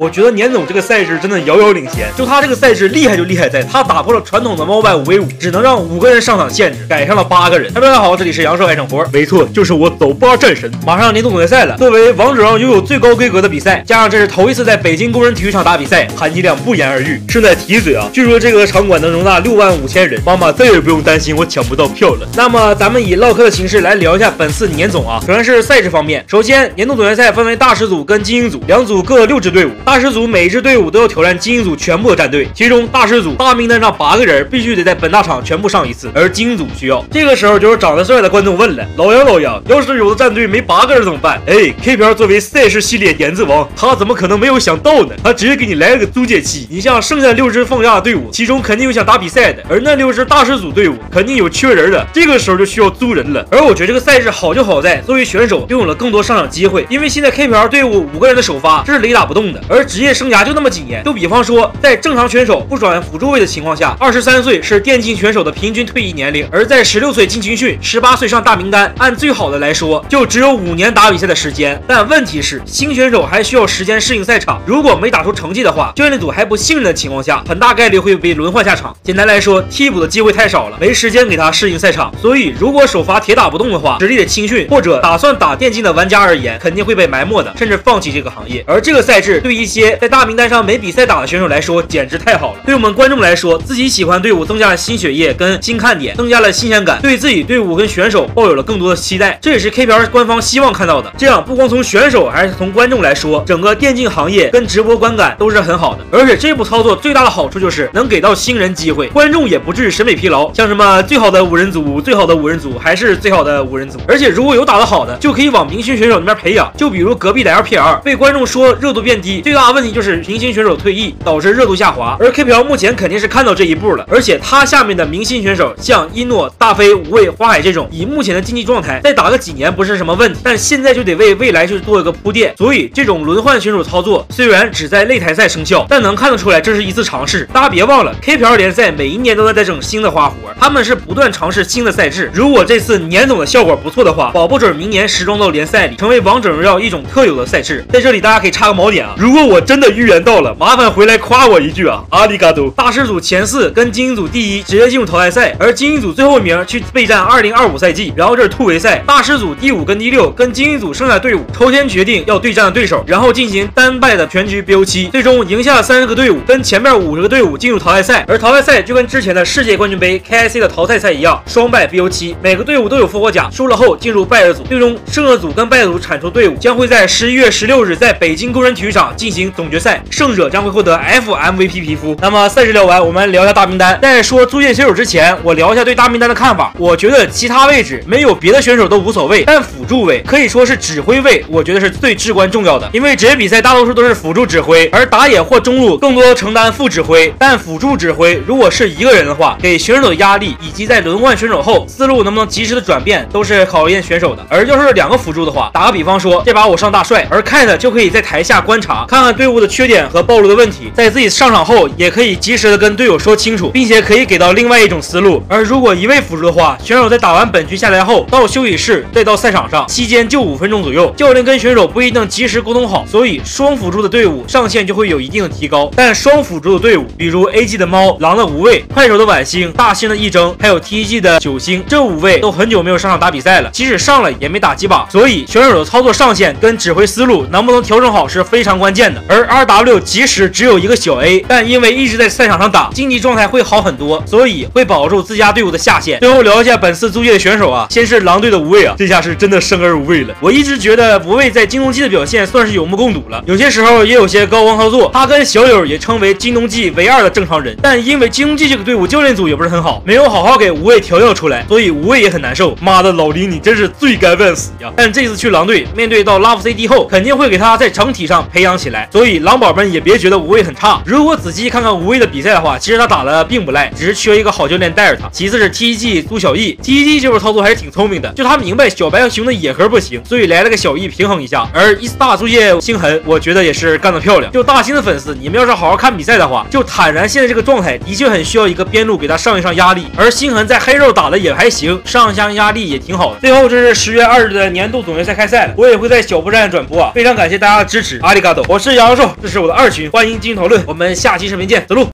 我觉得年总这个赛制真的遥遥领先，就他这个赛制厉害就厉害在，他打破了传统的猫拜五 v 五，只能让五个人上场限制，改上了八个人。大家好，这里是杨少爱生活，没错，就是我走吧战神。马上年度总决赛了，作为王者荣耀拥有最高规格的比赛，加上这是头一次在北京工人体育场打比赛，含金量不言而喻。顺带提一嘴啊，据说这个场馆能容纳六万五千人，妈妈再也不用担心我抢不到票了。那么咱们以唠嗑的形式来聊一下本次年总啊，首先是赛制方面，首先年度总决赛分为大师组跟精英组两组各六支队伍，大师组每支队。伍都要挑战精英组全部的战队，其中大师组大名单上八个人必须得在本大场全部上一次，而精英组需要。这个时候就是长得帅的观众问了：老杨老杨，要是有的战队没八个人怎么办？哎，K 飘作为赛事系列点子王，他怎么可能没有想到呢？他直接给你来了个租借期。你像剩下六支放假的队伍，其中肯定有想打比赛的，而那六支大师组队伍肯定有缺人的，这个时候就需要租人了。而我觉得这个赛制好就好在，作为选手拥有了更多上场机会，因为现在 K 飘队伍五个人的首发这是雷打不动的，而职业生涯就那么几年，就比方。说，在正常选手不转辅助位的情况下，二十三岁是电竞选手的平均退役年龄；而在十六岁进军训，十八岁上大名单，按最好的来说，就只有五年打比赛的时间。但问题是，新选手还需要时间适应赛场，如果没打出成绩的话，教练组还不信任的情况下，很大概率会被轮换下场。简单来说，替补的机会太少了，没时间给他适应赛场。所以，如果首发铁打不动的话，实力的青训或者打算打电竞的玩家而言，肯定会被埋没的，甚至放弃这个行业。而这个赛制对于一些在大名单上没比赛打的选手来说，简直。太好了，对我们观众来说，自己喜欢队伍增加了新血液跟新看点，增加了新鲜感，对自己队伍跟选手抱有了更多的期待，这也是 KPL 官方希望看到的。这样不光从选手还是从观众来说，整个电竞行业跟直播观感都是很好的。而且这部操作最大的好处就是能给到新人机会，观众也不至于审美疲劳。像什么最好的五人组、最好的五人组还是最好的五人组，而且如果有打得好的，就可以往明星选手那边培养。就比如隔壁的 LPL 被观众说热度变低，最大问题就是明星选手退役导致热度下滑。而 KPL 目前肯定是看到这一步了，而且他下面的明星选手像一诺、大飞、无畏、花海这种，以目前的竞技状态，再打个几年不是什么问题。但现在就得为未来去做一个铺垫，所以这种轮换选手操作虽然只在擂台赛生效，但能看得出来这是一次尝试。大家别忘了，KPL 联赛每一年都在在整新的花活，他们是不断尝试新的赛制。如果这次年总的效果不错的话，保不准明年时装到联赛里，成为王者荣耀一种特有的赛制。在这里大家可以插个锚点啊，如果我真的预言到了，麻烦回来夸我一句啊，阿里嘎多。大师组前四跟精英组第一直接进入淘汰赛，而精英组最后一名去备战二零二五赛季。然后这是突围赛，大师组第五跟第六跟精英组剩下的队伍抽签决定要对战的对手，然后进行单败的全局 BO 七，最终赢下三十个队伍，跟前面五十个队伍进入淘汰赛。而淘汰赛就跟之前的世界冠军杯 KIC 的淘汰赛一样，双败 BO 七，每个队伍都有复活甲，输了后进入败者组，最终胜者组跟败者组产出队伍将会在十一月十六日在北京工人体育场进进行总决赛，胜者将会获得 FMVP 皮肤。那么赛事聊完，我们聊一下大名单。在说租借选手之前，我聊一下对大名单的看法。我觉得其他位置没有别的选手都无所谓，但辅助位可以说是指挥位，我觉得是最至关重要的。因为职业比赛大多数都是辅助指挥，而打野或中路更多承担副指挥。但辅助指挥如果是一个人的话，给选手的压力以及在轮换选手后思路能不能及时的转变，都是考验选手的。而要是两个辅助的话，打个比方说，这把我上大帅，而 Cat 就可以在台下观察，看看看队伍的缺点和暴露的问题，在自己上场后也可以及时的跟队友说清楚，并且可以给到另外一种思路。而如果一位辅助的话，选手在打完本局下来后，到休息室再到赛场上，期间就五分钟左右，教练跟选手不一定及时沟通好，所以双辅助的队伍上限就会有一定的提高。但双辅助的队伍，比如 A G 的猫、狼的无畏、快手的晚星、大星的一征，还有 T G 的九星，这五位都很久没有上场打比赛了，即使上了也没打几把，所以选手的操作上限跟指挥思路能不能调整好是非常关键。而 R W 即使只有一个小 A，但因为一直在赛场上打，竞技状态会好很多，所以会保住自家队伍的下限。最后聊一下本次租借的选手啊，先是狼队的无畏啊，这下是真的生而无畏了。我一直觉得无畏在京东季的表现算是有目共睹了，有些时候也有些高光操作。他跟小友也称为京东季唯二的正常人，但因为京东季这个队伍教练组也不是很好，没有好好给无畏调教出来，所以无畏也很难受。妈的，老林你真是罪该万死呀！但这次去狼队，面对到 Love CD 后，肯定会给他在整体上培养起来，所以狼宝们也别觉得无畏很差。如果仔细看看无畏的比赛的话，其实他打的并不赖，只是缺一个好教练带着他。其次是 T G 苏小艺，T G 这波操作还是挺聪明的，就他明白小白和熊的野核不行，所以来了个小易平衡一下。而伊斯大租借星痕，我觉得也是干得漂亮。就大兴的粉丝，你们要是好好看比赛的话，就坦然现在这个状态的确很需要一个边路给他上一上压力。而星痕在黑肉打的也还行，上一下压力也挺好的。最后这是十月二日的年度总决赛开赛了，我也会在小布站转播啊，非常感谢大家的支持，阿里嘎多，我是是杨教授，这是我的二群，欢迎进行讨论，我们下期视频见，走路。